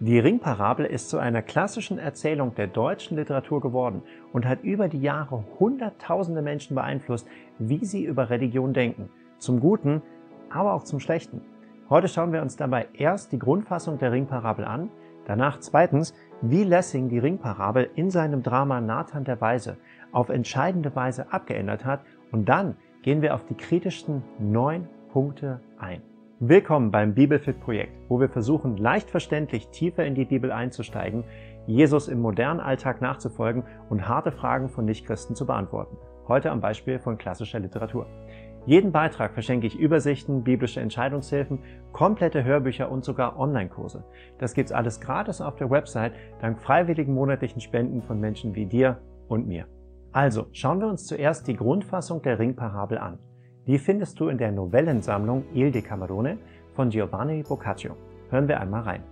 Die Ringparabel ist zu einer klassischen Erzählung der deutschen Literatur geworden und hat über die Jahre Hunderttausende Menschen beeinflusst, wie sie über Religion denken. Zum Guten, aber auch zum Schlechten. Heute schauen wir uns dabei erst die Grundfassung der Ringparabel an, danach zweitens, wie Lessing die Ringparabel in seinem Drama Nathan der Weise auf entscheidende Weise abgeändert hat und dann gehen wir auf die kritischsten neun Punkte ein. Willkommen beim Bibelfit Projekt, wo wir versuchen, leicht verständlich tiefer in die Bibel einzusteigen, Jesus im modernen Alltag nachzufolgen und harte Fragen von Nichtchristen zu beantworten. Heute am Beispiel von klassischer Literatur. Jeden Beitrag verschenke ich Übersichten, biblische Entscheidungshilfen, komplette Hörbücher und sogar Online-Kurse. Das gibt's alles gratis auf der Website dank freiwilligen monatlichen Spenden von Menschen wie dir und mir. Also, schauen wir uns zuerst die Grundfassung der Ringparabel an. Die findest du in der Novellensammlung Il Decamerone von Giovanni Boccaccio. Hören wir einmal rein.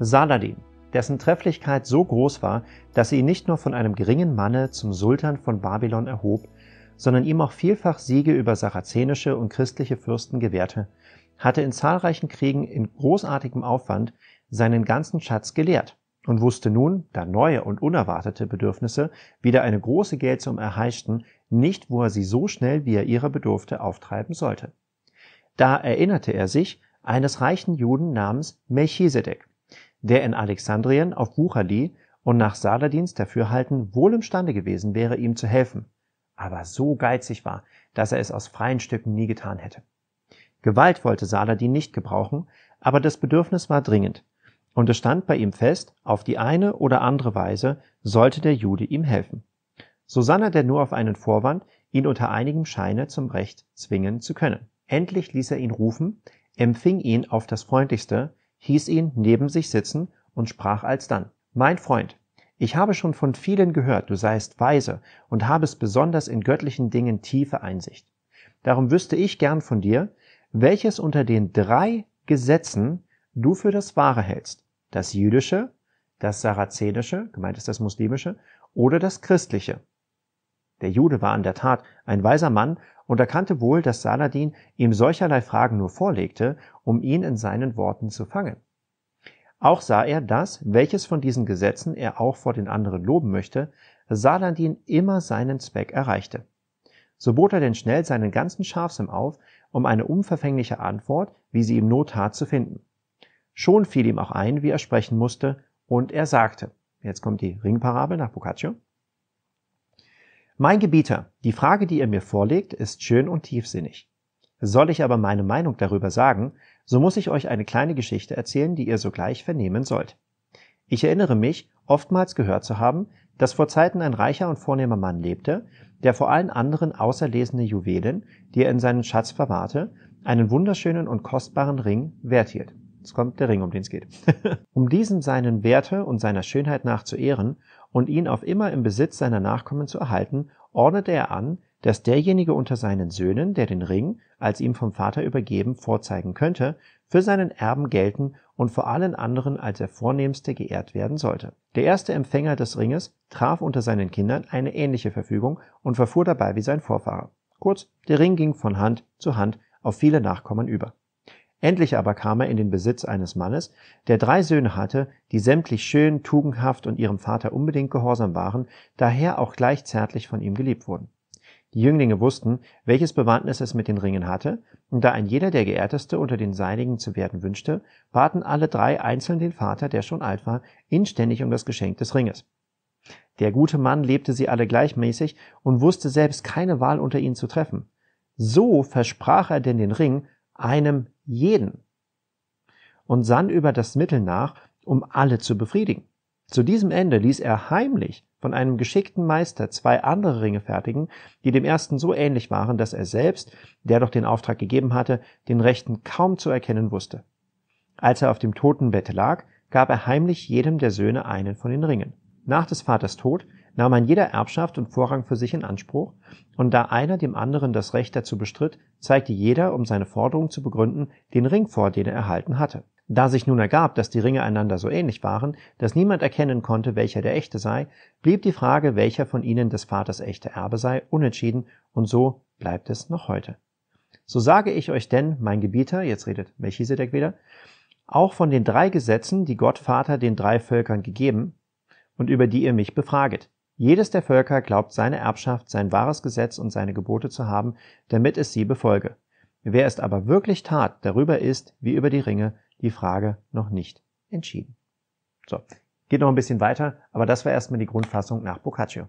Saladin, dessen Trefflichkeit so groß war, dass sie ihn nicht nur von einem geringen Manne zum Sultan von Babylon erhob, sondern ihm auch vielfach Siege über sarazenische und christliche Fürsten gewährte, hatte in zahlreichen Kriegen in großartigem Aufwand seinen ganzen Schatz geleert und wusste nun, da neue und unerwartete Bedürfnisse wieder eine große Geldsumme erheischten, nicht, wo er sie so schnell, wie er ihrer bedurfte, auftreiben sollte. Da erinnerte er sich eines reichen Juden namens Melchisedek, der in Alexandrien auf Wucher lieh und nach Saladins Dafürhalten wohl imstande gewesen wäre, ihm zu helfen, aber so geizig war, dass er es aus freien Stücken nie getan hätte. Gewalt wollte Saladin nicht gebrauchen, aber das Bedürfnis war dringend, und es stand bei ihm fest, auf die eine oder andere Weise sollte der Jude ihm helfen. So sann er denn nur auf einen Vorwand, ihn unter einigem Scheine zum Recht zwingen zu können. Endlich ließ er ihn rufen, empfing ihn auf das freundlichste, hieß ihn neben sich sitzen und sprach alsdann, Mein Freund, ich habe schon von vielen gehört, du seist weise und habest besonders in göttlichen Dingen tiefe Einsicht. Darum wüsste ich gern von dir, welches unter den drei Gesetzen du für das Wahre hältst. Das jüdische, das sarazenische, gemeint ist das muslimische, oder das christliche. Der Jude war in der Tat ein weiser Mann und erkannte wohl, dass Saladin ihm solcherlei Fragen nur vorlegte, um ihn in seinen Worten zu fangen. Auch sah er, dass, welches von diesen Gesetzen er auch vor den anderen loben möchte, Saladin immer seinen Zweck erreichte. So bot er denn schnell seinen ganzen Scharfsinn auf, um eine unverfängliche Antwort, wie sie ihm Not tat, zu finden. Schon fiel ihm auch ein, wie er sprechen musste, und er sagte, jetzt kommt die Ringparabel nach Boccaccio, mein Gebieter, die Frage, die ihr mir vorlegt, ist schön und tiefsinnig. Soll ich aber meine Meinung darüber sagen, so muss ich euch eine kleine Geschichte erzählen, die ihr sogleich vernehmen sollt. Ich erinnere mich, oftmals gehört zu haben, dass vor Zeiten ein reicher und vornehmer Mann lebte, der vor allen anderen außerlesene Juwelen, die er in seinen Schatz verwahrte, einen wunderschönen und kostbaren Ring wert hielt. Jetzt kommt der Ring, um den es geht. um diesen seinen Werte und seiner Schönheit nach zu ehren und ihn auf immer im Besitz seiner Nachkommen zu erhalten, ordnete er an, dass derjenige unter seinen Söhnen, der den Ring, als ihm vom Vater übergeben, vorzeigen könnte, für seinen Erben gelten und vor allen anderen als der Vornehmste geehrt werden sollte. Der erste Empfänger des Ringes traf unter seinen Kindern eine ähnliche Verfügung und verfuhr dabei wie sein Vorfahrer. Kurz, der Ring ging von Hand zu Hand auf viele Nachkommen über. Endlich aber kam er in den Besitz eines Mannes, der drei Söhne hatte, die sämtlich schön, tugendhaft und ihrem Vater unbedingt gehorsam waren, daher auch gleich zärtlich von ihm geliebt wurden. Die Jünglinge wussten, welches Bewandtnis es mit den Ringen hatte, und da ein jeder der Geehrteste unter den Seinigen zu werden wünschte, baten alle drei einzeln den Vater, der schon alt war, inständig um das Geschenk des Ringes. Der gute Mann lebte sie alle gleichmäßig und wusste selbst keine Wahl unter ihnen zu treffen. So versprach er denn den Ring einem jeden und sann über das Mittel nach, um alle zu befriedigen. Zu diesem Ende ließ er heimlich von einem geschickten Meister zwei andere Ringe fertigen, die dem ersten so ähnlich waren, dass er selbst, der doch den Auftrag gegeben hatte, den rechten kaum zu erkennen wusste. Als er auf dem Totenbette lag, gab er heimlich jedem der Söhne einen von den Ringen. Nach des Vaters Tod nahm ein jeder Erbschaft und Vorrang für sich in Anspruch, und da einer dem anderen das Recht dazu bestritt, zeigte jeder, um seine Forderung zu begründen, den Ring vor, den er erhalten hatte. Da sich nun ergab, dass die Ringe einander so ähnlich waren, dass niemand erkennen konnte, welcher der echte sei, blieb die Frage, welcher von ihnen des Vaters echte Erbe sei, unentschieden, und so bleibt es noch heute. So sage ich euch denn, mein Gebieter, jetzt redet Melchisedek wieder, auch von den drei Gesetzen, die Gott Vater den drei Völkern gegeben und über die ihr mich befraget. Jedes der Völker glaubt seine Erbschaft, sein wahres Gesetz und seine Gebote zu haben, damit es sie befolge. Wer es aber wirklich tat, darüber ist, wie über die Ringe, die Frage noch nicht entschieden. So, geht noch ein bisschen weiter, aber das war erstmal die Grundfassung nach Boccaccio.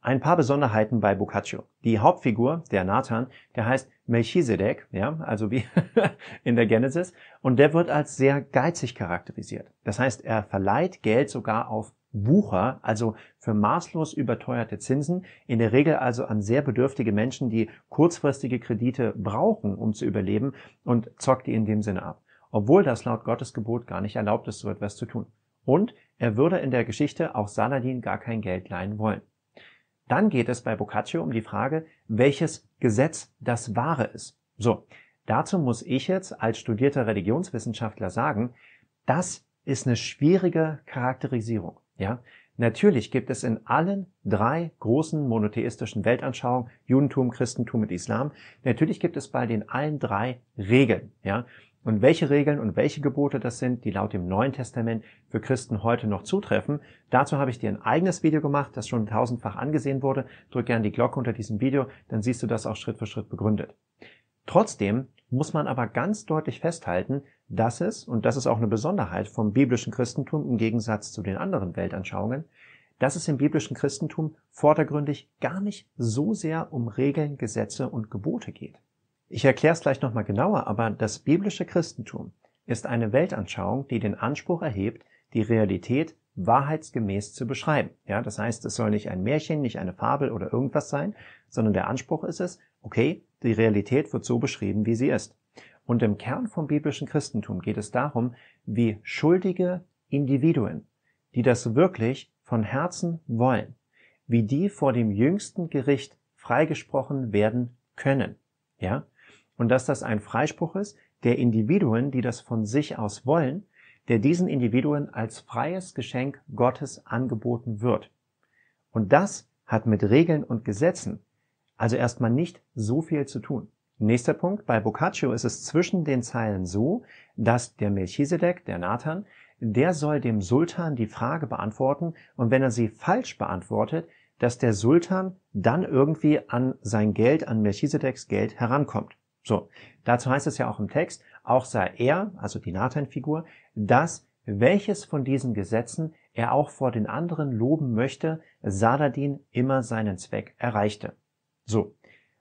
Ein paar Besonderheiten bei Boccaccio. Die Hauptfigur, der Nathan, der heißt Melchizedek, ja, also wie in der Genesis, und der wird als sehr geizig charakterisiert. Das heißt, er verleiht Geld sogar auf Wucher, also für maßlos überteuerte Zinsen, in der Regel also an sehr bedürftige Menschen, die kurzfristige Kredite brauchen, um zu überleben, und zockt die in dem Sinne ab. Obwohl das laut Gottes Gebot gar nicht erlaubt ist, so etwas zu tun. Und er würde in der Geschichte auch Saladin gar kein Geld leihen wollen. Dann geht es bei Boccaccio um die Frage, welches Gesetz das wahre ist. So, dazu muss ich jetzt als studierter Religionswissenschaftler sagen, das ist eine schwierige Charakterisierung. Ja, natürlich gibt es in allen drei großen monotheistischen Weltanschauungen, Judentum, Christentum und Islam, natürlich gibt es bei den allen drei Regeln. Ja, und welche Regeln und welche Gebote das sind, die laut dem Neuen Testament für Christen heute noch zutreffen, dazu habe ich dir ein eigenes Video gemacht, das schon tausendfach angesehen wurde. Drück gerne die Glocke unter diesem Video, dann siehst du das auch Schritt für Schritt begründet. Trotzdem muss man aber ganz deutlich festhalten, dass es, und das ist auch eine Besonderheit vom biblischen Christentum im Gegensatz zu den anderen Weltanschauungen, dass es im biblischen Christentum vordergründig gar nicht so sehr um Regeln, Gesetze und Gebote geht. Ich erkläre es gleich nochmal genauer, aber das biblische Christentum ist eine Weltanschauung, die den Anspruch erhebt, die Realität wahrheitsgemäß zu beschreiben. Ja, das heißt, es soll nicht ein Märchen, nicht eine Fabel oder irgendwas sein, sondern der Anspruch ist es, okay, die Realität wird so beschrieben, wie sie ist. Und im Kern vom biblischen Christentum geht es darum, wie schuldige Individuen, die das wirklich von Herzen wollen, wie die vor dem jüngsten Gericht freigesprochen werden können. Ja? und dass das ein Freispruch ist der Individuen, die das von sich aus wollen, der diesen Individuen als freies Geschenk Gottes angeboten wird. Und das hat mit Regeln und Gesetzen also erstmal nicht so viel zu tun. Nächster Punkt, bei Boccaccio ist es zwischen den Zeilen so, dass der Melchisedek, der Nathan, der soll dem Sultan die Frage beantworten und wenn er sie falsch beantwortet, dass der Sultan dann irgendwie an sein Geld, an Melchisedeks Geld herankommt. So, dazu heißt es ja auch im Text, auch sei er, also die Nathan-Figur, das, welches von diesen Gesetzen er auch vor den anderen loben möchte, Saladin immer seinen Zweck erreichte. So,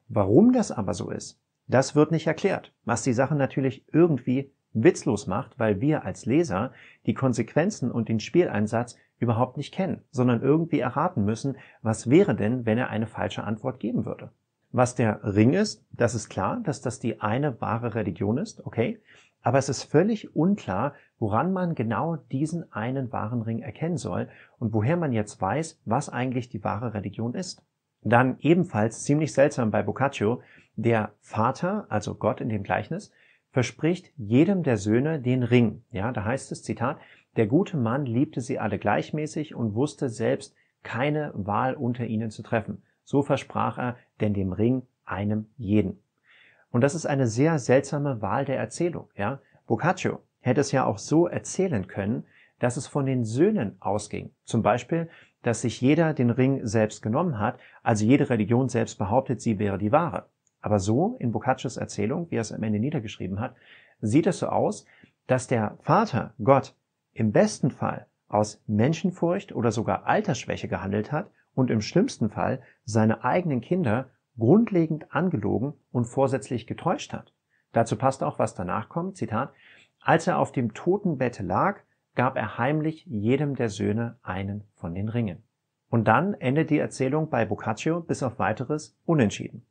warum das aber so ist, das wird nicht erklärt, was die Sache natürlich irgendwie witzlos macht, weil wir als Leser die Konsequenzen und den Spieleinsatz überhaupt nicht kennen, sondern irgendwie erraten müssen, was wäre denn, wenn er eine falsche Antwort geben würde. Was der Ring ist, das ist klar, dass das die eine wahre Religion ist, okay. Aber es ist völlig unklar, woran man genau diesen einen wahren Ring erkennen soll und woher man jetzt weiß, was eigentlich die wahre Religion ist. Dann ebenfalls ziemlich seltsam bei Boccaccio, der Vater, also Gott in dem Gleichnis, verspricht jedem der Söhne den Ring. Ja, da heißt es, Zitat, der gute Mann liebte sie alle gleichmäßig und wusste selbst keine Wahl unter ihnen zu treffen. So versprach er denn dem Ring einem jeden. Und das ist eine sehr seltsame Wahl der Erzählung, ja. Boccaccio hätte es ja auch so erzählen können, dass es von den Söhnen ausging. Zum Beispiel, dass sich jeder den Ring selbst genommen hat, also jede Religion selbst behauptet, sie wäre die wahre. Aber so, in Boccaccios Erzählung, wie er es am Ende niedergeschrieben hat, sieht es so aus, dass der Vater, Gott, im besten Fall aus Menschenfurcht oder sogar Altersschwäche gehandelt hat und im schlimmsten Fall seine eigenen Kinder grundlegend angelogen und vorsätzlich getäuscht hat. Dazu passt auch, was danach kommt, Zitat, als er auf dem Totenbette lag, gab er heimlich jedem der Söhne einen von den Ringen. Und dann endet die Erzählung bei Boccaccio bis auf weiteres unentschieden.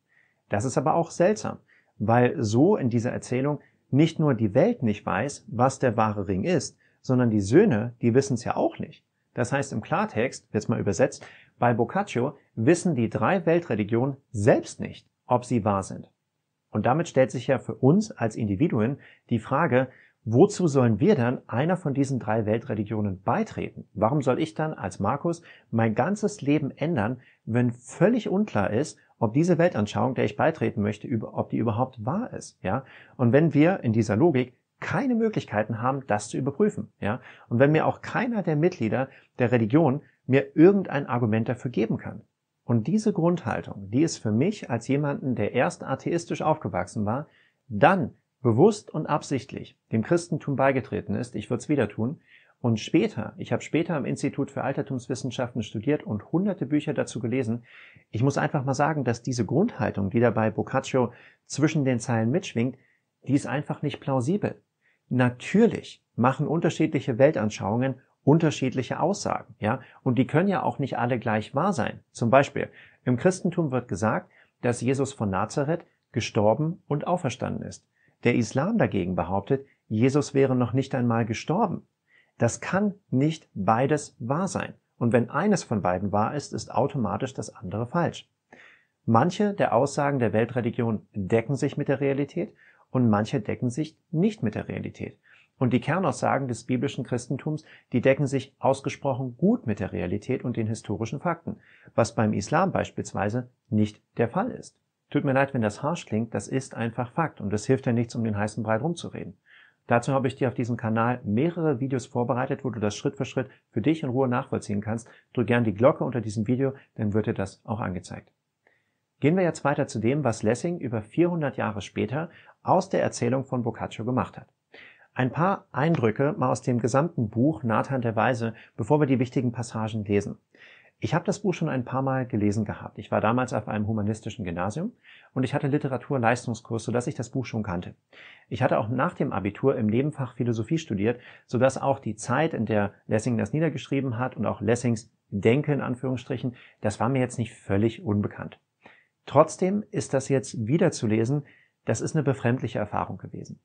Das ist aber auch seltsam, weil so in dieser Erzählung nicht nur die Welt nicht weiß, was der wahre Ring ist, sondern die Söhne, die wissen es ja auch nicht. Das heißt im Klartext, jetzt mal übersetzt, bei Boccaccio wissen die drei Weltreligionen selbst nicht, ob sie wahr sind. Und damit stellt sich ja für uns als Individuen die Frage, wozu sollen wir dann einer von diesen drei Weltreligionen beitreten? Warum soll ich dann als Markus mein ganzes Leben ändern, wenn völlig unklar ist, ob diese Weltanschauung, der ich beitreten möchte, ob die überhaupt wahr ist, ja? Und wenn wir in dieser Logik keine Möglichkeiten haben, das zu überprüfen. Ja? Und wenn mir auch keiner der Mitglieder der Religion mir irgendein Argument dafür geben kann. Und diese Grundhaltung, die ist für mich als jemanden, der erst atheistisch aufgewachsen war, dann bewusst und absichtlich dem Christentum beigetreten ist, ich würde es wieder tun, und später, ich habe später am Institut für Altertumswissenschaften studiert und hunderte Bücher dazu gelesen, ich muss einfach mal sagen, dass diese Grundhaltung, die da bei Boccaccio zwischen den Zeilen mitschwingt, die ist einfach nicht plausibel. Natürlich machen unterschiedliche Weltanschauungen unterschiedliche Aussagen, ja, und die können ja auch nicht alle gleich wahr sein. Zum Beispiel, im Christentum wird gesagt, dass Jesus von Nazareth gestorben und auferstanden ist. Der Islam dagegen behauptet, Jesus wäre noch nicht einmal gestorben. Das kann nicht beides wahr sein. Und wenn eines von beiden wahr ist, ist automatisch das andere falsch. Manche der Aussagen der Weltreligion decken sich mit der Realität und manche decken sich nicht mit der Realität. Und die Kernaussagen des biblischen Christentums, die decken sich ausgesprochen gut mit der Realität und den historischen Fakten, was beim Islam beispielsweise nicht der Fall ist. Tut mir leid, wenn das harsch klingt, das ist einfach Fakt und es hilft ja nichts, um den heißen Brei rumzureden. Dazu habe ich dir auf diesem Kanal mehrere Videos vorbereitet, wo du das Schritt für Schritt für dich in Ruhe nachvollziehen kannst. Drück gern die Glocke unter diesem Video, dann wird dir das auch angezeigt. Gehen wir jetzt weiter zu dem, was Lessing über 400 Jahre später aus der Erzählung von Boccaccio gemacht hat. Ein paar Eindrücke mal aus dem gesamten Buch Nathan der Weise, bevor wir die wichtigen Passagen lesen. Ich habe das Buch schon ein paar Mal gelesen gehabt. Ich war damals auf einem humanistischen Gymnasium und ich hatte Literaturleistungskurs, sodass ich das Buch schon kannte. Ich hatte auch nach dem Abitur im Nebenfach Philosophie studiert, sodass auch die Zeit, in der Lessing das niedergeschrieben hat und auch Lessings Denken in Anführungsstrichen, das war mir jetzt nicht völlig unbekannt. Trotzdem ist das jetzt wieder zu lesen, das ist eine befremdliche Erfahrung gewesen.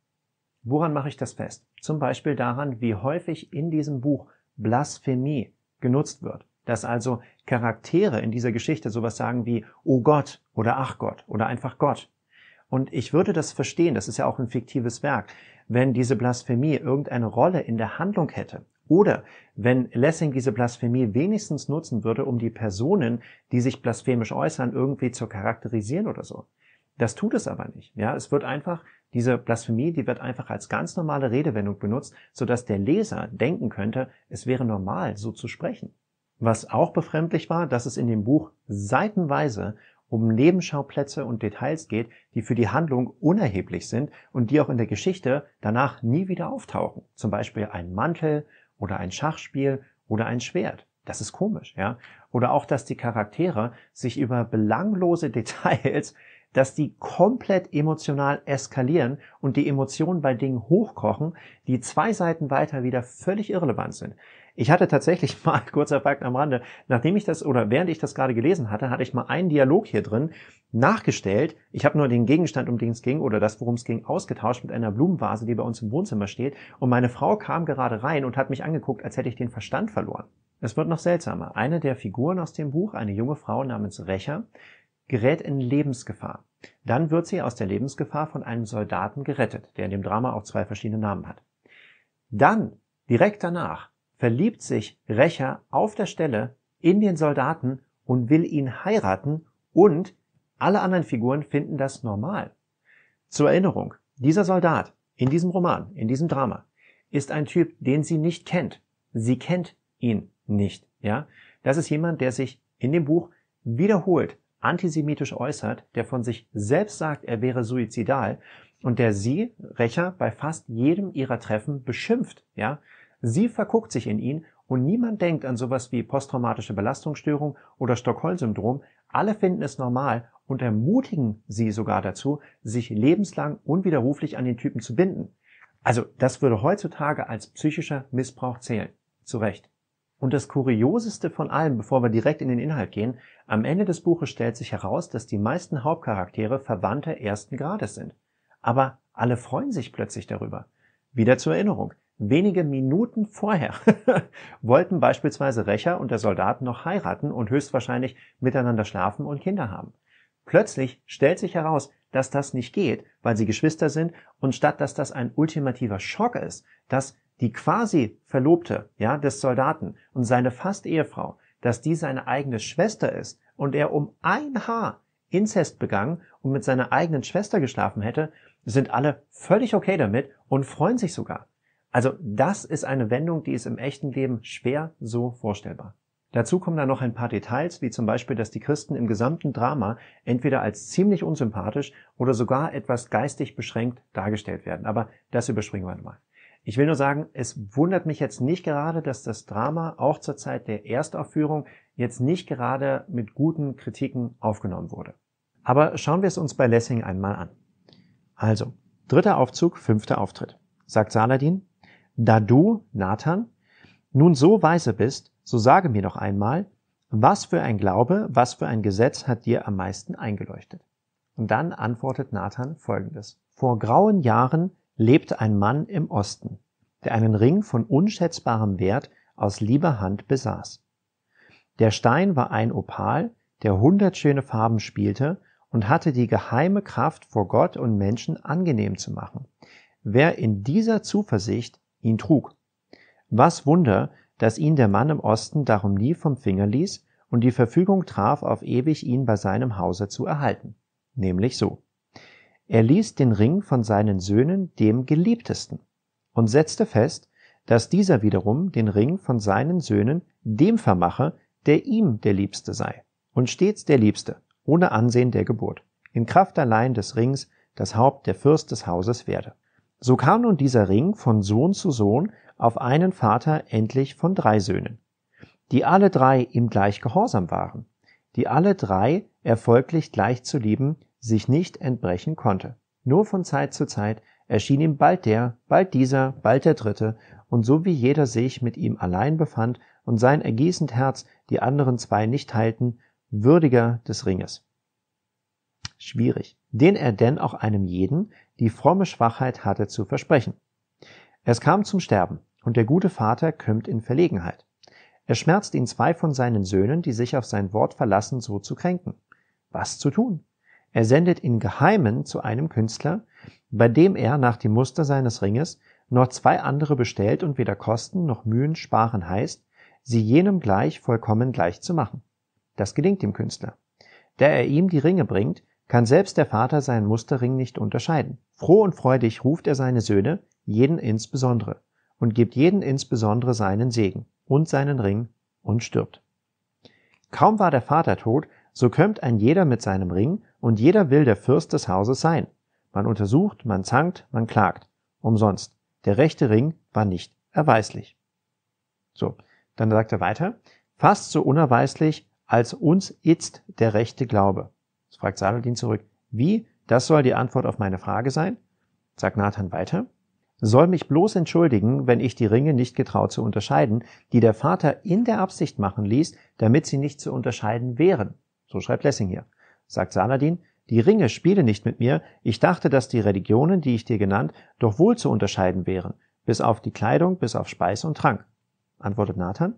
Woran mache ich das fest? Zum Beispiel daran, wie häufig in diesem Buch Blasphemie genutzt wird dass also Charaktere in dieser Geschichte sowas sagen wie Oh Gott oder Ach Gott oder einfach Gott. Und ich würde das verstehen, das ist ja auch ein fiktives Werk, wenn diese Blasphemie irgendeine Rolle in der Handlung hätte. Oder wenn Lessing diese Blasphemie wenigstens nutzen würde, um die Personen, die sich blasphemisch äußern, irgendwie zu charakterisieren oder so. Das tut es aber nicht. Ja, es wird einfach, diese Blasphemie, die wird einfach als ganz normale Redewendung benutzt, sodass der Leser denken könnte, es wäre normal, so zu sprechen. Was auch befremdlich war, dass es in dem Buch seitenweise um Nebenschauplätze und Details geht, die für die Handlung unerheblich sind und die auch in der Geschichte danach nie wieder auftauchen. Zum Beispiel ein Mantel oder ein Schachspiel oder ein Schwert. Das ist komisch, ja. Oder auch, dass die Charaktere sich über belanglose Details, dass die komplett emotional eskalieren und die Emotionen bei Dingen hochkochen, die zwei Seiten weiter wieder völlig irrelevant sind. Ich hatte tatsächlich mal, kurzer Fakt am Rande, nachdem ich das oder während ich das gerade gelesen hatte, hatte ich mal einen Dialog hier drin nachgestellt. Ich habe nur den Gegenstand, um den es ging oder das, worum es ging, ausgetauscht mit einer Blumenvase, die bei uns im Wohnzimmer steht. Und meine Frau kam gerade rein und hat mich angeguckt, als hätte ich den Verstand verloren. Es wird noch seltsamer. Eine der Figuren aus dem Buch, eine junge Frau namens Rächer, gerät in Lebensgefahr. Dann wird sie aus der Lebensgefahr von einem Soldaten gerettet, der in dem Drama auch zwei verschiedene Namen hat. Dann, direkt danach, verliebt sich Rächer auf der Stelle in den Soldaten und will ihn heiraten und alle anderen Figuren finden das normal. Zur Erinnerung, dieser Soldat in diesem Roman, in diesem Drama, ist ein Typ, den sie nicht kennt. Sie kennt ihn nicht, ja? Das ist jemand, der sich in dem Buch wiederholt antisemitisch äußert, der von sich selbst sagt, er wäre suizidal und der sie, Rächer, bei fast jedem ihrer Treffen beschimpft, ja? Sie verguckt sich in ihn und niemand denkt an sowas wie posttraumatische Belastungsstörung oder Stockholm-Syndrom. Alle finden es normal und ermutigen sie sogar dazu, sich lebenslang unwiderruflich an den Typen zu binden. Also das würde heutzutage als psychischer Missbrauch zählen. Zu Recht. Und das Kurioseste von allem, bevor wir direkt in den Inhalt gehen, am Ende des Buches stellt sich heraus, dass die meisten Hauptcharaktere Verwandte ersten Grades sind. Aber alle freuen sich plötzlich darüber. Wieder zur Erinnerung. Wenige Minuten vorher wollten beispielsweise Rächer und der Soldat noch heiraten und höchstwahrscheinlich miteinander schlafen und Kinder haben. Plötzlich stellt sich heraus, dass das nicht geht, weil sie Geschwister sind und statt dass das ein ultimativer Schock ist, dass die quasi Verlobte, ja, des Soldaten und seine fast Ehefrau, dass die seine eigene Schwester ist und er um ein Haar Inzest begangen und mit seiner eigenen Schwester geschlafen hätte, sind alle völlig okay damit und freuen sich sogar. Also das ist eine Wendung, die ist im echten Leben schwer so vorstellbar. Dazu kommen dann noch ein paar Details, wie zum Beispiel, dass die Christen im gesamten Drama entweder als ziemlich unsympathisch oder sogar etwas geistig beschränkt dargestellt werden. Aber das überspringen wir mal. Ich will nur sagen, es wundert mich jetzt nicht gerade, dass das Drama auch zur Zeit der Erstaufführung jetzt nicht gerade mit guten Kritiken aufgenommen wurde. Aber schauen wir es uns bei Lessing einmal an. Also, dritter Aufzug, fünfter Auftritt. Sagt Saladin, da du, Nathan, nun so weise bist, so sage mir doch einmal, was für ein Glaube, was für ein Gesetz hat dir am meisten eingeleuchtet? Und dann antwortet Nathan folgendes. Vor grauen Jahren lebte ein Mann im Osten, der einen Ring von unschätzbarem Wert aus lieber Hand besaß. Der Stein war ein Opal, der hundert schöne Farben spielte und hatte die geheime Kraft, vor Gott und Menschen angenehm zu machen. Wer in dieser Zuversicht ihn trug. Was Wunder, dass ihn der Mann im Osten darum nie vom Finger ließ und die Verfügung traf, auf ewig ihn bei seinem Hause zu erhalten. Nämlich so. Er ließ den Ring von seinen Söhnen dem Geliebtesten und setzte fest, dass dieser wiederum den Ring von seinen Söhnen dem vermache, der ihm der Liebste sei und stets der Liebste, ohne Ansehen der Geburt, in Kraft allein des Rings das Haupt der Fürst des Hauses werde. So kam nun dieser Ring von Sohn zu Sohn auf einen Vater endlich von drei Söhnen, die alle drei ihm gleich gehorsam waren, die alle drei er folglich gleich zu lieben sich nicht entbrechen konnte. Nur von Zeit zu Zeit erschien ihm bald der, bald dieser, bald der dritte, und so wie jeder sich mit ihm allein befand und sein ergießend Herz die anderen zwei nicht teilten, würdiger des Ringes. Schwierig, den er denn auch einem jeden die fromme Schwachheit hatte zu versprechen. Es kam zum Sterben, und der gute Vater kömmt in Verlegenheit. Er schmerzt ihn zwei von seinen Söhnen, die sich auf sein Wort verlassen, so zu kränken. Was zu tun? Er sendet in Geheimen zu einem Künstler, bei dem er nach dem Muster seines Ringes noch zwei andere bestellt und weder Kosten noch Mühen sparen heißt, sie jenem gleich vollkommen gleich zu machen. Das gelingt dem Künstler. Da er ihm die Ringe bringt, kann selbst der Vater seinen Musterring nicht unterscheiden. Froh und freudig ruft er seine Söhne, jeden insbesondere, und gibt jeden insbesondere seinen Segen und seinen Ring und stirbt. Kaum war der Vater tot, so kömmt ein jeder mit seinem Ring, und jeder will der Fürst des Hauses sein. Man untersucht, man zankt, man klagt. Umsonst. Der rechte Ring war nicht erweislich. So, dann sagt er weiter, fast so unerweislich, als uns itzt der rechte Glaube. Fragt Saladin zurück, wie? Das soll die Antwort auf meine Frage sein? Sagt Nathan weiter, soll mich bloß entschuldigen, wenn ich die Ringe nicht getraut zu unterscheiden, die der Vater in der Absicht machen ließ, damit sie nicht zu unterscheiden wären. So schreibt Lessing hier. Sagt Saladin, die Ringe spiele nicht mit mir, ich dachte, dass die Religionen, die ich dir genannt, doch wohl zu unterscheiden wären, bis auf die Kleidung, bis auf Speis und Trank. Antwortet Nathan.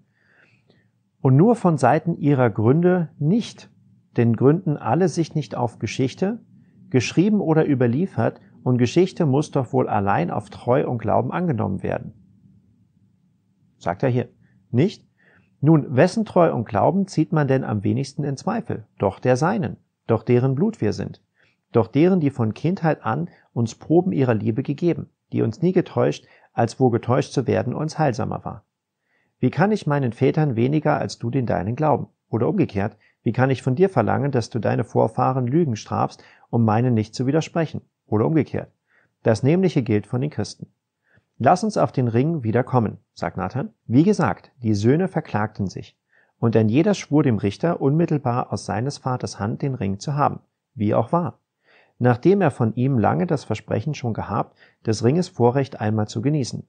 Und nur von Seiten ihrer Gründe nicht, denn gründen alle sich nicht auf Geschichte, geschrieben oder überliefert, und Geschichte muss doch wohl allein auf Treu und Glauben angenommen werden. Sagt er hier. Nicht? Nun, wessen Treu und Glauben zieht man denn am wenigsten in Zweifel? Doch der seinen, doch deren Blut wir sind, doch deren, die von Kindheit an uns Proben ihrer Liebe gegeben, die uns nie getäuscht, als wo getäuscht zu werden uns heilsamer war. Wie kann ich meinen Vätern weniger als du den deinen glauben? Oder umgekehrt, wie kann ich von dir verlangen, dass du deine Vorfahren Lügen strafst, um meinen nicht zu widersprechen? Oder umgekehrt. Das Nämliche gilt von den Christen. Lass uns auf den Ring wieder kommen, sagt Nathan. Wie gesagt, die Söhne verklagten sich. Und ein jeder schwur dem Richter, unmittelbar aus seines Vaters Hand den Ring zu haben, wie auch war. Nachdem er von ihm lange das Versprechen schon gehabt, des Ringes Vorrecht einmal zu genießen,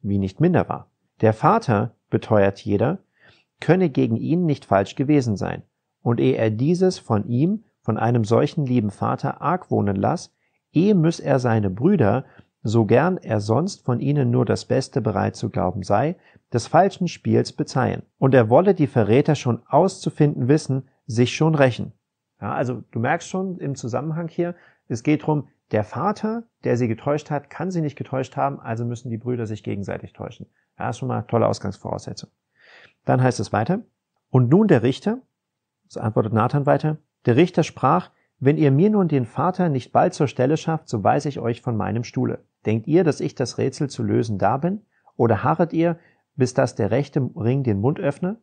wie nicht minder war. Der Vater, beteuert jeder, könne gegen ihn nicht falsch gewesen sein, und ehe er dieses von ihm, von einem solchen lieben Vater argwohnen lass, eh müß er seine Brüder, so gern er sonst von ihnen nur das Beste bereit zu glauben sei, des falschen Spiels bezeihen. Und er wolle die Verräter schon auszufinden wissen, sich schon rächen. Ja, also du merkst schon im Zusammenhang hier, es geht drum, der Vater, der sie getäuscht hat, kann sie nicht getäuscht haben, also müssen die Brüder sich gegenseitig täuschen. Ja, ist schon mal tolle Ausgangsvoraussetzung. Dann heißt es weiter, und nun der Richter, so antwortet Nathan weiter, der Richter sprach, Wenn ihr mir nun den Vater nicht bald zur Stelle schafft, so weise ich euch von meinem Stuhle. Denkt ihr, dass ich das Rätsel zu lösen da bin? Oder harret ihr, bis dass der rechte Ring den Mund öffne?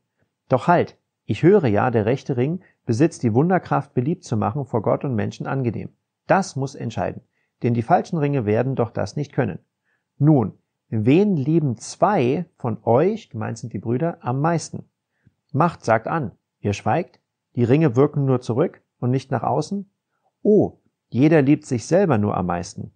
Doch halt, ich höre ja, der rechte Ring besitzt die Wunderkraft, beliebt zu machen, vor Gott und Menschen angenehm. Das muss entscheiden, denn die falschen Ringe werden doch das nicht können. Nun, wen lieben zwei von euch, gemeint sind die Brüder, am meisten? Macht, sagt an. Ihr schweigt? Die Ringe wirken nur zurück und nicht nach außen? Oh, jeder liebt sich selber nur am meisten.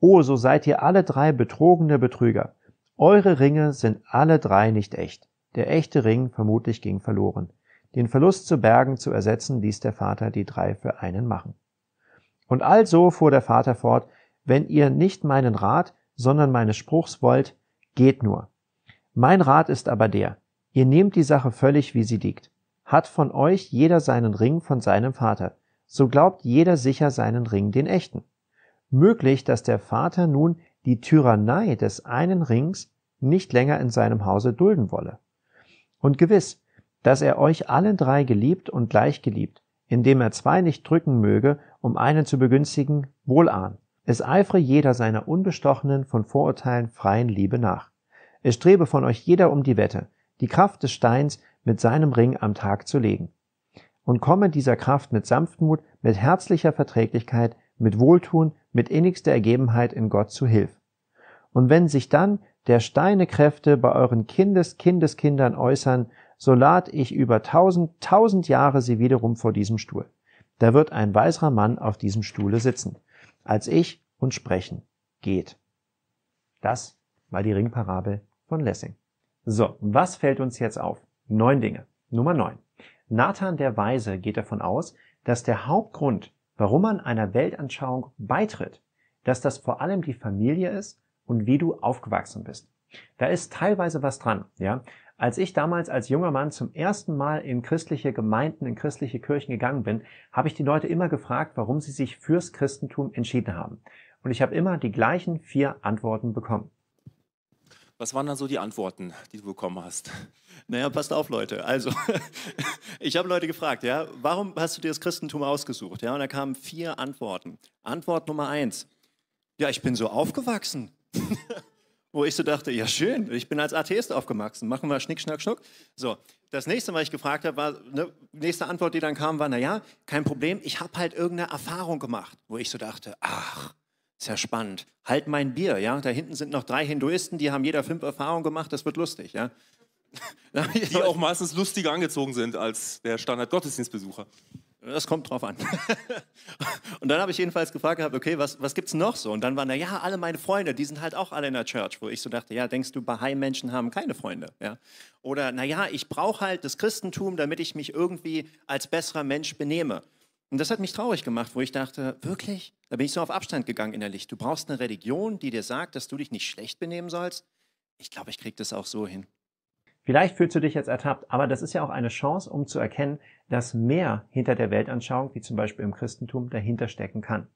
Oh, so seid ihr alle drei betrogene Betrüger. Eure Ringe sind alle drei nicht echt. Der echte Ring vermutlich ging verloren. Den Verlust zu bergen, zu ersetzen, ließ der Vater die drei für einen machen. Und also fuhr der Vater fort, wenn ihr nicht meinen Rat, sondern meines Spruchs wollt, geht nur. Mein Rat ist aber der, ihr nehmt die Sache völlig, wie sie liegt. Hat von euch jeder seinen Ring von seinem Vater, so glaubt jeder sicher seinen Ring den echten. Möglich, dass der Vater nun die Tyrannei des einen Rings nicht länger in seinem Hause dulden wolle. Und gewiss, dass er euch allen drei geliebt und gleich geliebt, indem er zwei nicht drücken möge, um einen zu begünstigen, wohlan. Es eifre jeder seiner unbestochenen, von Vorurteilen freien Liebe nach. Es strebe von euch jeder um die Wette, die Kraft des Steins mit seinem Ring am Tag zu legen. Und komme dieser Kraft mit Sanftmut, mit herzlicher Verträglichkeit, mit Wohltun, mit innigster Ergebenheit in Gott zu Hilf. Und wenn sich dann der Steine Kräfte bei euren Kindes Kindeskindern äußern, so lad ich über tausend, tausend Jahre sie wiederum vor diesem Stuhl. Da wird ein weiserer Mann auf diesem Stuhle sitzen als ich und sprechen geht. Das war die Ringparabel von Lessing. So, was fällt uns jetzt auf? Neun Dinge. Nummer neun. Nathan der Weise geht davon aus, dass der Hauptgrund, warum man einer Weltanschauung beitritt, dass das vor allem die Familie ist und wie du aufgewachsen bist. Da ist teilweise was dran, ja. Als ich damals als junger Mann zum ersten Mal in christliche Gemeinden, in christliche Kirchen gegangen bin, habe ich die Leute immer gefragt, warum sie sich fürs Christentum entschieden haben. Und ich habe immer die gleichen vier Antworten bekommen. Was waren dann so die Antworten, die du bekommen hast? Naja, passt auf, Leute. Also, ich habe Leute gefragt, ja, warum hast du dir das Christentum ausgesucht? Ja, und da kamen vier Antworten. Antwort Nummer eins: Ja, ich bin so aufgewachsen. wo ich so dachte, ja schön, ich bin als Atheist aufgewachsen, machen wir Schnick, Schnack, Schnuck. So, das nächste, was ich gefragt habe, war, ne, nächste Antwort, die dann kam, war, naja, kein Problem, ich habe halt irgendeine Erfahrung gemacht, wo ich so dachte, ach, ist ja spannend, halt mein Bier, ja, da hinten sind noch drei Hinduisten, die haben jeder fünf Erfahrungen gemacht, das wird lustig, ja. die auch meistens lustiger angezogen sind als der Standard-Gottesdienstbesucher. Das kommt drauf an. und dann habe ich jedenfalls gefragt gehabt, okay, was, was gibt es noch so? Und dann waren da, ja, alle meine Freunde, die sind halt auch alle in der Church, wo ich so dachte, ja, denkst du, Bahai-Menschen haben keine Freunde? Ja? Oder, naja, ich brauche halt das Christentum, damit ich mich irgendwie als besserer Mensch benehme. Und das hat mich traurig gemacht, wo ich dachte, wirklich? Da bin ich so auf Abstand gegangen innerlich. Du brauchst eine Religion, die dir sagt, dass du dich nicht schlecht benehmen sollst? Ich glaube, ich kriege das auch so hin. Vielleicht fühlst du dich jetzt ertappt, aber das ist ja auch eine Chance, um zu erkennen, dass mehr hinter der Weltanschauung, wie zum Beispiel im Christentum, dahinter stecken kann.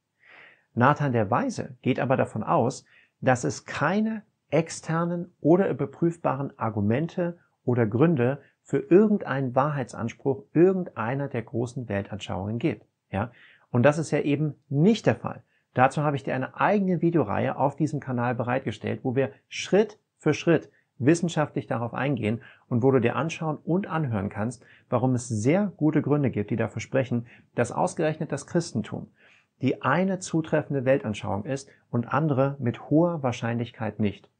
Nathan der Weise geht aber davon aus, dass es keine externen oder überprüfbaren Argumente oder Gründe für irgendeinen Wahrheitsanspruch irgendeiner der großen Weltanschauungen gibt. Ja? Und das ist ja eben nicht der Fall. Dazu habe ich dir eine eigene Videoreihe auf diesem Kanal bereitgestellt, wo wir Schritt für Schritt wissenschaftlich darauf eingehen und wo du dir anschauen und anhören kannst, warum es sehr gute Gründe gibt, die dafür sprechen, dass ausgerechnet das Christentum die eine zutreffende Weltanschauung ist und andere mit hoher Wahrscheinlichkeit nicht.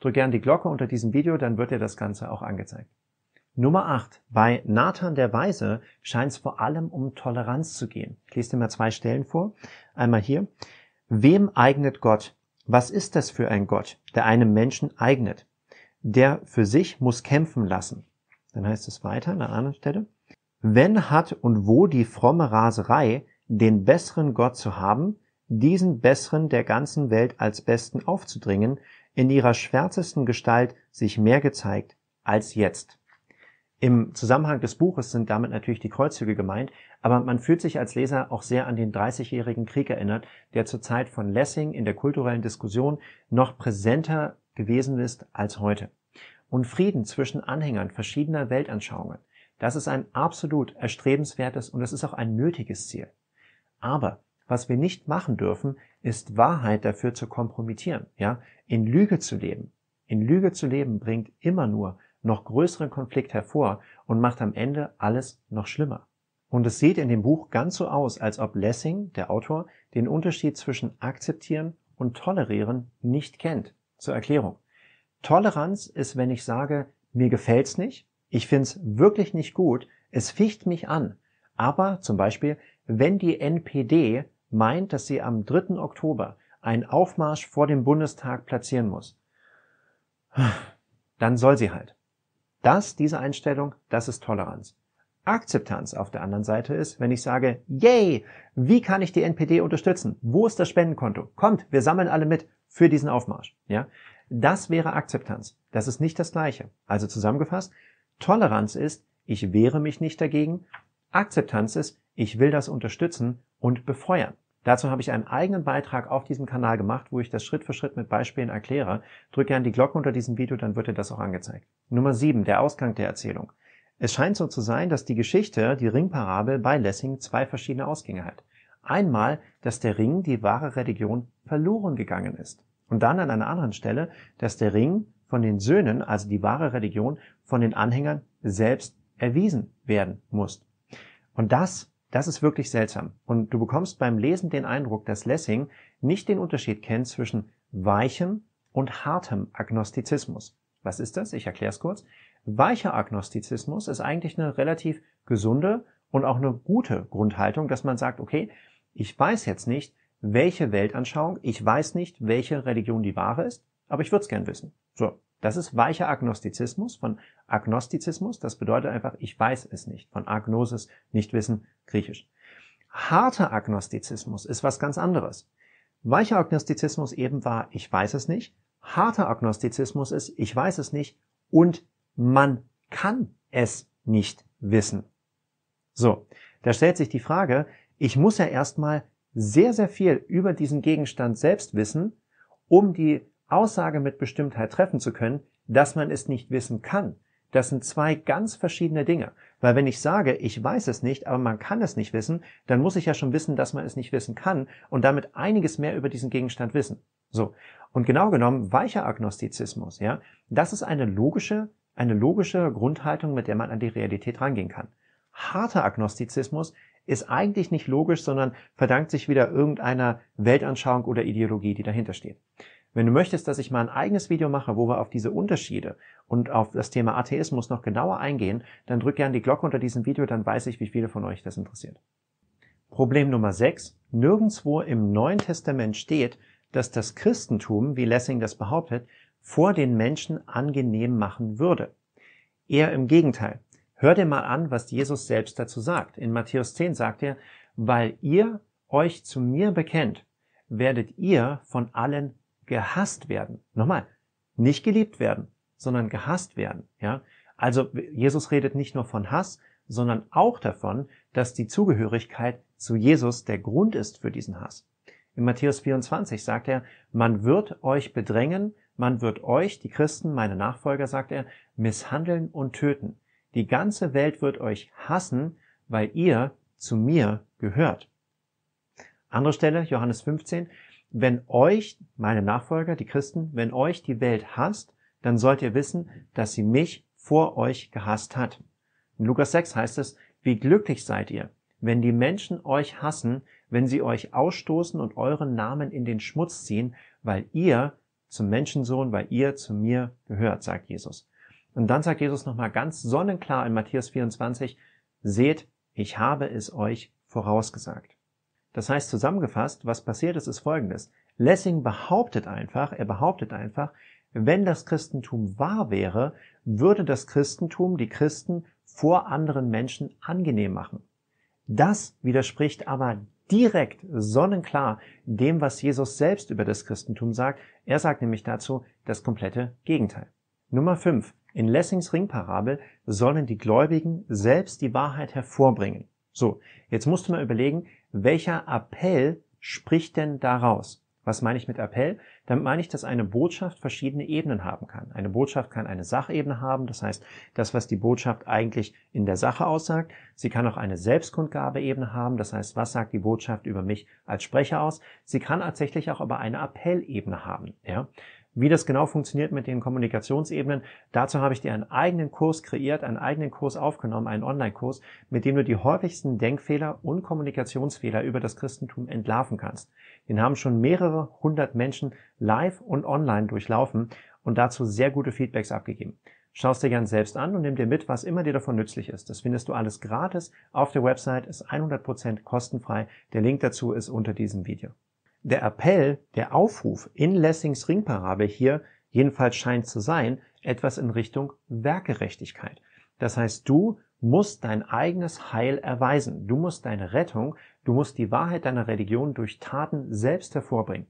Drück gern die Glocke unter diesem Video, dann wird dir das Ganze auch angezeigt. Nummer 8. Bei Nathan der Weise scheint es vor allem um Toleranz zu gehen. Ich lese dir mal zwei Stellen vor. Einmal hier. Wem eignet Gott? Was ist das für ein Gott, der einem Menschen eignet? der für sich muss kämpfen lassen. Dann heißt es weiter an einer anderen Stelle. Wenn hat und wo die fromme Raserei, den besseren Gott zu haben, diesen besseren der ganzen Welt als besten aufzudringen, in ihrer schwärzesten Gestalt sich mehr gezeigt als jetzt. Im Zusammenhang des Buches sind damit natürlich die Kreuzzüge gemeint, aber man fühlt sich als Leser auch sehr an den Dreißigjährigen Krieg erinnert, der zur Zeit von Lessing in der kulturellen Diskussion noch präsenter gewesen ist als heute. Und Frieden zwischen Anhängern verschiedener Weltanschauungen, das ist ein absolut erstrebenswertes und es ist auch ein nötiges Ziel. Aber was wir nicht machen dürfen, ist Wahrheit dafür zu kompromittieren, ja, in Lüge zu leben. In Lüge zu leben bringt immer nur noch größeren Konflikt hervor und macht am Ende alles noch schlimmer. Und es sieht in dem Buch ganz so aus, als ob Lessing, der Autor, den Unterschied zwischen akzeptieren und tolerieren nicht kennt. Zur Erklärung. Toleranz ist, wenn ich sage, mir gefällt's nicht, ich find's wirklich nicht gut, es ficht mich an. Aber zum Beispiel, wenn die NPD meint, dass sie am 3. Oktober einen Aufmarsch vor dem Bundestag platzieren muss, dann soll sie halt. Das, diese Einstellung, das ist Toleranz. Akzeptanz auf der anderen Seite ist, wenn ich sage, yay, wie kann ich die NPD unterstützen? Wo ist das Spendenkonto? Kommt, wir sammeln alle mit für diesen Aufmarsch. Ja, das wäre Akzeptanz. Das ist nicht das Gleiche. Also zusammengefasst, Toleranz ist, ich wehre mich nicht dagegen. Akzeptanz ist, ich will das unterstützen und befeuern. Dazu habe ich einen eigenen Beitrag auf diesem Kanal gemacht, wo ich das Schritt für Schritt mit Beispielen erkläre. Drücke gerne die Glocke unter diesem Video, dann wird dir das auch angezeigt. Nummer 7, der Ausgang der Erzählung. Es scheint so zu sein, dass die Geschichte, die Ringparabel bei Lessing zwei verschiedene Ausgänge hat. Einmal, dass der Ring, die wahre Religion, verloren gegangen ist. Und dann an einer anderen Stelle, dass der Ring von den Söhnen, also die wahre Religion, von den Anhängern selbst erwiesen werden muss. Und das, das ist wirklich seltsam. Und du bekommst beim Lesen den Eindruck, dass Lessing nicht den Unterschied kennt zwischen weichem und hartem Agnostizismus. Was ist das? Ich erkläre es kurz. Weicher Agnostizismus ist eigentlich eine relativ gesunde und auch eine gute Grundhaltung, dass man sagt, okay, ich weiß jetzt nicht, welche Weltanschauung, ich weiß nicht, welche Religion die wahre ist, aber ich würde es gern wissen. So, das ist weicher Agnostizismus von Agnostizismus, das bedeutet einfach, ich weiß es nicht, von Agnosis, nicht wissen, griechisch. Harter Agnostizismus ist was ganz anderes. Weicher Agnostizismus eben war, ich weiß es nicht. Harter Agnostizismus ist, ich weiß es nicht und man kann es nicht wissen. So, da stellt sich die Frage, ich muss ja erstmal sehr, sehr viel über diesen Gegenstand selbst wissen, um die Aussage mit Bestimmtheit treffen zu können, dass man es nicht wissen kann. Das sind zwei ganz verschiedene Dinge. Weil wenn ich sage, ich weiß es nicht, aber man kann es nicht wissen, dann muss ich ja schon wissen, dass man es nicht wissen kann und damit einiges mehr über diesen Gegenstand wissen. So. Und genau genommen, weicher Agnostizismus, ja, das ist eine logische eine logische Grundhaltung, mit der man an die Realität rangehen kann. Harter Agnostizismus ist eigentlich nicht logisch, sondern verdankt sich wieder irgendeiner Weltanschauung oder Ideologie, die dahinter steht. Wenn du möchtest, dass ich mal ein eigenes Video mache, wo wir auf diese Unterschiede und auf das Thema Atheismus noch genauer eingehen, dann drück gerne die Glocke unter diesem Video, dann weiß ich, wie viele von euch das interessiert. Problem Nummer 6. Nirgendwo im Neuen Testament steht, dass das Christentum, wie Lessing das behauptet, vor den Menschen angenehm machen würde. Eher im Gegenteil. Hör dir mal an, was Jesus selbst dazu sagt. In Matthäus 10 sagt er, weil ihr euch zu mir bekennt, werdet ihr von allen gehasst werden. Nochmal, nicht geliebt werden, sondern gehasst werden. Ja? Also Jesus redet nicht nur von Hass, sondern auch davon, dass die Zugehörigkeit zu Jesus der Grund ist für diesen Hass. In Matthäus 24 sagt er, man wird euch bedrängen man wird euch, die Christen, meine Nachfolger, sagt er, misshandeln und töten. Die ganze Welt wird euch hassen, weil ihr zu mir gehört. Andere Stelle, Johannes 15. Wenn euch, meine Nachfolger, die Christen, wenn euch die Welt hasst, dann sollt ihr wissen, dass sie mich vor euch gehasst hat. In Lukas 6 heißt es, wie glücklich seid ihr, wenn die Menschen euch hassen, wenn sie euch ausstoßen und euren Namen in den Schmutz ziehen, weil ihr zum Menschensohn, weil ihr zu mir gehört, sagt Jesus. Und dann sagt Jesus nochmal ganz sonnenklar in Matthäus 24, seht, ich habe es euch vorausgesagt. Das heißt zusammengefasst, was passiert ist, ist folgendes. Lessing behauptet einfach, er behauptet einfach, wenn das Christentum wahr wäre, würde das Christentum die Christen vor anderen Menschen angenehm machen. Das widerspricht aber direkt sonnenklar dem, was Jesus selbst über das Christentum sagt. Er sagt nämlich dazu das komplette Gegenteil. Nummer 5. In Lessings Ringparabel sollen die Gläubigen selbst die Wahrheit hervorbringen. So, jetzt musst du mal überlegen, welcher Appell spricht denn daraus? Was meine ich mit Appell? Damit meine ich, dass eine Botschaft verschiedene Ebenen haben kann. Eine Botschaft kann eine Sachebene haben, das heißt, das, was die Botschaft eigentlich in der Sache aussagt. Sie kann auch eine Selbstkundgabeebene haben, das heißt, was sagt die Botschaft über mich als Sprecher aus. Sie kann tatsächlich auch aber eine Appellebene haben. Ja? Wie das genau funktioniert mit den Kommunikationsebenen, dazu habe ich dir einen eigenen Kurs kreiert, einen eigenen Kurs aufgenommen, einen Online-Kurs, mit dem du die häufigsten Denkfehler und Kommunikationsfehler über das Christentum entlarven kannst. Den haben schon mehrere hundert Menschen live und online durchlaufen und dazu sehr gute Feedbacks abgegeben. Schau es dir gern selbst an und nimm dir mit, was immer dir davon nützlich ist. Das findest du alles gratis auf der Website, ist 100% kostenfrei. Der Link dazu ist unter diesem Video. Der Appell, der Aufruf in Lessings Ringparabel hier jedenfalls scheint zu sein, etwas in Richtung Werkgerechtigkeit. Das heißt, du musst dein eigenes Heil erweisen. Du musst deine Rettung, du musst die Wahrheit deiner Religion durch Taten selbst hervorbringen.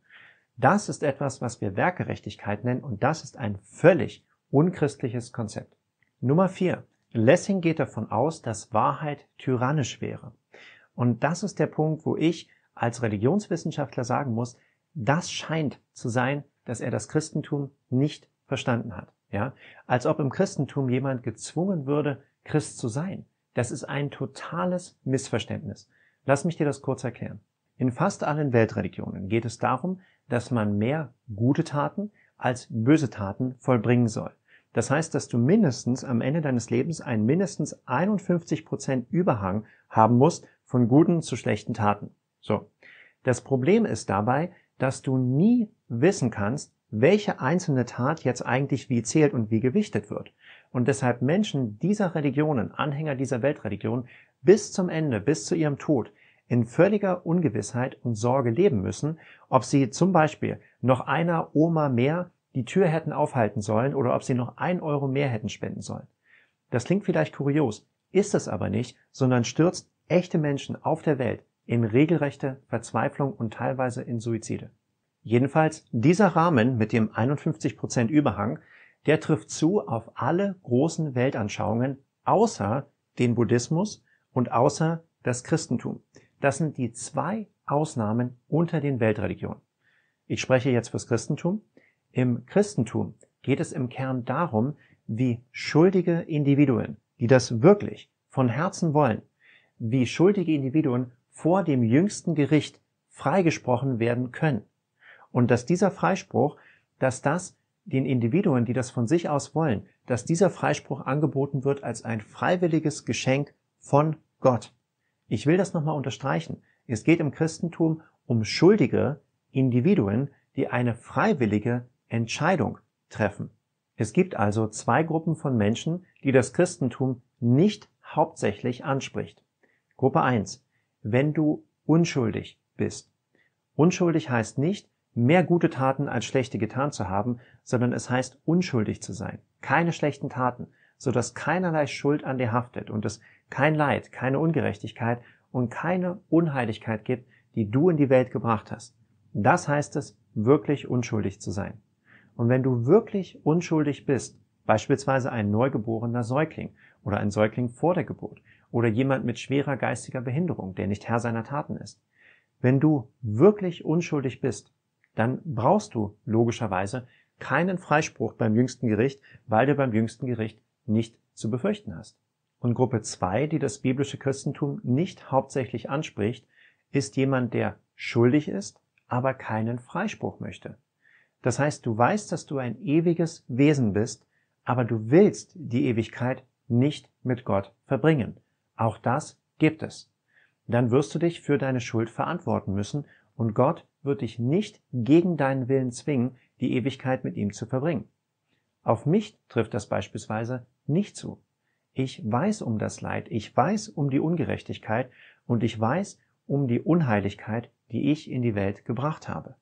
Das ist etwas, was wir Werkgerechtigkeit nennen und das ist ein völlig unchristliches Konzept. Nummer vier: Lessing geht davon aus, dass Wahrheit tyrannisch wäre. Und das ist der Punkt, wo ich als Religionswissenschaftler sagen muss, das scheint zu sein, dass er das Christentum nicht verstanden hat. Ja, als ob im Christentum jemand gezwungen würde, Christ zu sein. Das ist ein totales Missverständnis. Lass mich dir das kurz erklären. In fast allen Weltreligionen geht es darum, dass man mehr gute Taten als böse Taten vollbringen soll. Das heißt, dass du mindestens am Ende deines Lebens einen mindestens 51 Prozent Überhang haben musst von guten zu schlechten Taten. So. Das Problem ist dabei, dass du nie wissen kannst, welche einzelne Tat jetzt eigentlich wie zählt und wie gewichtet wird. Und deshalb Menschen dieser Religionen, Anhänger dieser Weltreligion, bis zum Ende, bis zu ihrem Tod, in völliger Ungewissheit und Sorge leben müssen, ob sie zum Beispiel noch einer Oma mehr die Tür hätten aufhalten sollen oder ob sie noch ein Euro mehr hätten spenden sollen. Das klingt vielleicht kurios, ist es aber nicht, sondern stürzt echte Menschen auf der Welt in regelrechte Verzweiflung und teilweise in Suizide. Jedenfalls dieser Rahmen mit dem 51% Überhang, der trifft zu auf alle großen Weltanschauungen außer den Buddhismus und außer das Christentum. Das sind die zwei Ausnahmen unter den Weltreligionen. Ich spreche jetzt fürs Christentum. Im Christentum geht es im Kern darum, wie schuldige Individuen, die das wirklich von Herzen wollen, wie schuldige Individuen vor dem jüngsten Gericht freigesprochen werden können. Und dass dieser Freispruch, dass das den Individuen, die das von sich aus wollen, dass dieser Freispruch angeboten wird als ein freiwilliges Geschenk von Gott. Ich will das nochmal unterstreichen. Es geht im Christentum um schuldige Individuen, die eine freiwillige Entscheidung treffen. Es gibt also zwei Gruppen von Menschen, die das Christentum nicht hauptsächlich anspricht. Gruppe 1 wenn du unschuldig bist. Unschuldig heißt nicht, mehr gute Taten als schlechte getan zu haben, sondern es heißt unschuldig zu sein. Keine schlechten Taten, so dass keinerlei Schuld an dir haftet und es kein Leid, keine Ungerechtigkeit und keine Unheiligkeit gibt, die du in die Welt gebracht hast. Das heißt es, wirklich unschuldig zu sein. Und wenn du wirklich unschuldig bist, beispielsweise ein neugeborener Säugling oder ein Säugling vor der Geburt, oder jemand mit schwerer geistiger Behinderung, der nicht Herr seiner Taten ist. Wenn du wirklich unschuldig bist, dann brauchst du logischerweise keinen Freispruch beim jüngsten Gericht, weil du beim jüngsten Gericht nicht zu befürchten hast. Und Gruppe 2, die das biblische Christentum nicht hauptsächlich anspricht, ist jemand, der schuldig ist, aber keinen Freispruch möchte. Das heißt, du weißt, dass du ein ewiges Wesen bist, aber du willst die Ewigkeit nicht mit Gott verbringen. Auch das gibt es. Dann wirst du dich für deine Schuld verantworten müssen und Gott wird dich nicht gegen deinen Willen zwingen, die Ewigkeit mit ihm zu verbringen. Auf mich trifft das beispielsweise nicht zu. Ich weiß um das Leid, ich weiß um die Ungerechtigkeit und ich weiß um die Unheiligkeit, die ich in die Welt gebracht habe.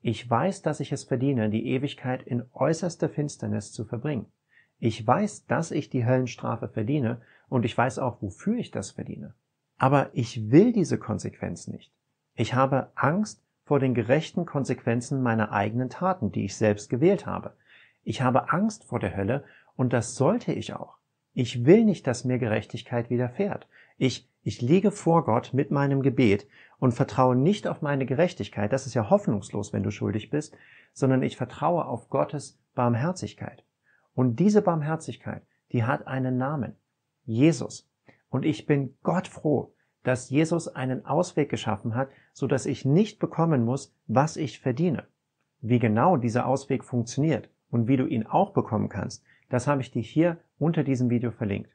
Ich weiß, dass ich es verdiene, die Ewigkeit in äußerster Finsternis zu verbringen. Ich weiß, dass ich die Höllenstrafe verdiene und ich weiß auch, wofür ich das verdiene. Aber ich will diese Konsequenz nicht. Ich habe Angst vor den gerechten Konsequenzen meiner eigenen Taten, die ich selbst gewählt habe. Ich habe Angst vor der Hölle und das sollte ich auch. Ich will nicht, dass mir Gerechtigkeit widerfährt. Ich Ich liege vor Gott mit meinem Gebet und vertraue nicht auf meine Gerechtigkeit, das ist ja hoffnungslos, wenn du schuldig bist, sondern ich vertraue auf Gottes Barmherzigkeit. Und diese Barmherzigkeit, die hat einen Namen, Jesus. Und ich bin Gott froh, dass Jesus einen Ausweg geschaffen hat, so dass ich nicht bekommen muss, was ich verdiene. Wie genau dieser Ausweg funktioniert und wie du ihn auch bekommen kannst, das habe ich dir hier unter diesem Video verlinkt.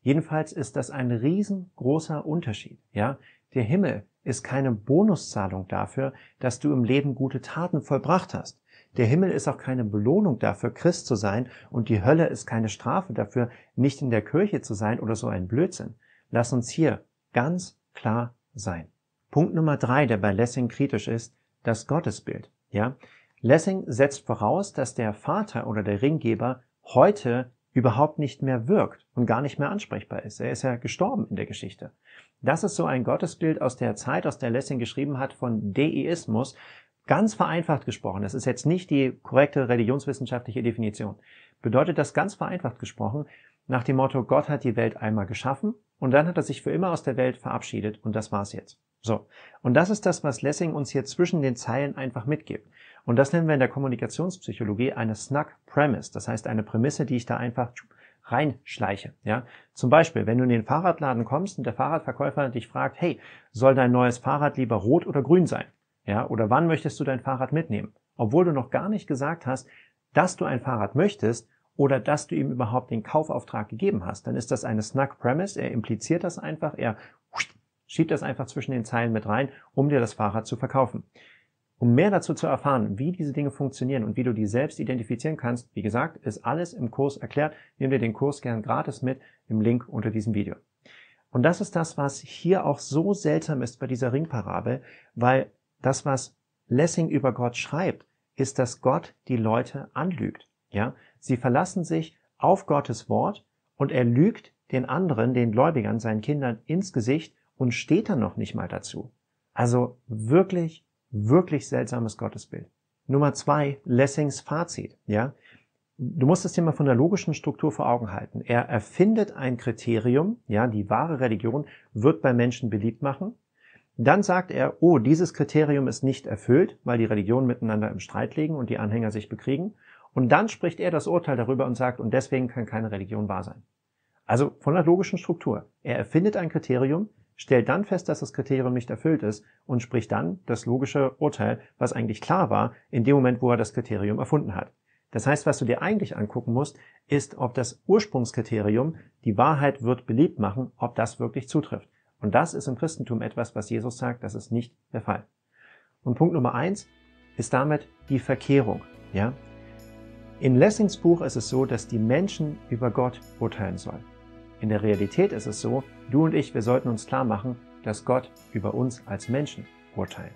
Jedenfalls ist das ein riesengroßer Unterschied, ja? Der Himmel ist keine Bonuszahlung dafür, dass du im Leben gute Taten vollbracht hast. Der Himmel ist auch keine Belohnung dafür, Christ zu sein und die Hölle ist keine Strafe dafür, nicht in der Kirche zu sein oder so ein Blödsinn. Lass uns hier ganz klar sein. Punkt Nummer drei, der bei Lessing kritisch ist, das Gottesbild. Ja, Lessing setzt voraus, dass der Vater oder der Ringgeber heute überhaupt nicht mehr wirkt und gar nicht mehr ansprechbar ist. Er ist ja gestorben in der Geschichte. Das ist so ein Gottesbild aus der Zeit, aus der Lessing geschrieben hat, von Deismus. Ganz vereinfacht gesprochen, das ist jetzt nicht die korrekte religionswissenschaftliche Definition, bedeutet das ganz vereinfacht gesprochen, nach dem Motto, Gott hat die Welt einmal geschaffen und dann hat er sich für immer aus der Welt verabschiedet und das war's jetzt. So. Und das ist das, was Lessing uns hier zwischen den Zeilen einfach mitgibt. Und das nennen wir in der Kommunikationspsychologie eine Snug Premise. Das heißt eine Prämisse, die ich da einfach reinschleiche. Ja? Zum Beispiel, wenn du in den Fahrradladen kommst und der Fahrradverkäufer dich fragt, hey, soll dein neues Fahrrad lieber rot oder grün sein? Ja? Oder wann möchtest du dein Fahrrad mitnehmen? Obwohl du noch gar nicht gesagt hast, dass du ein Fahrrad möchtest oder dass du ihm überhaupt den Kaufauftrag gegeben hast, dann ist das eine Snug Premise. Er impliziert das einfach, er schiebt das einfach zwischen den Zeilen mit rein, um dir das Fahrrad zu verkaufen. Um mehr dazu zu erfahren, wie diese Dinge funktionieren und wie du die selbst identifizieren kannst, wie gesagt, ist alles im Kurs erklärt. Nimm dir den Kurs gern gratis mit im Link unter diesem Video. Und das ist das, was hier auch so seltsam ist bei dieser Ringparabel, weil das, was Lessing über Gott schreibt, ist, dass Gott die Leute anlügt. Ja, sie verlassen sich auf Gottes Wort und er lügt den anderen, den Gläubigern, seinen Kindern ins Gesicht und steht dann noch nicht mal dazu. Also wirklich, wirklich seltsames Gottesbild. Nummer zwei, Lessings Fazit, ja. Du musst es dir mal von der logischen Struktur vor Augen halten. Er erfindet ein Kriterium, ja, die wahre Religion wird bei Menschen beliebt machen. Dann sagt er, oh, dieses Kriterium ist nicht erfüllt, weil die Religionen miteinander im Streit liegen und die Anhänger sich bekriegen. Und dann spricht er das Urteil darüber und sagt, und deswegen kann keine Religion wahr sein. Also von der logischen Struktur. Er erfindet ein Kriterium, stellt dann fest, dass das Kriterium nicht erfüllt ist und spricht dann das logische Urteil, was eigentlich klar war, in dem Moment, wo er das Kriterium erfunden hat. Das heißt, was du dir eigentlich angucken musst, ist, ob das Ursprungskriterium, die Wahrheit wird beliebt machen, ob das wirklich zutrifft. Und das ist im Christentum etwas, was Jesus sagt, das ist nicht der Fall. Und Punkt Nummer eins ist damit die Verkehrung, ja. In Lessings Buch ist es so, dass die Menschen über Gott urteilen sollen. In der Realität ist es so, du und ich, wir sollten uns klar machen, dass Gott über uns als Menschen urteilt.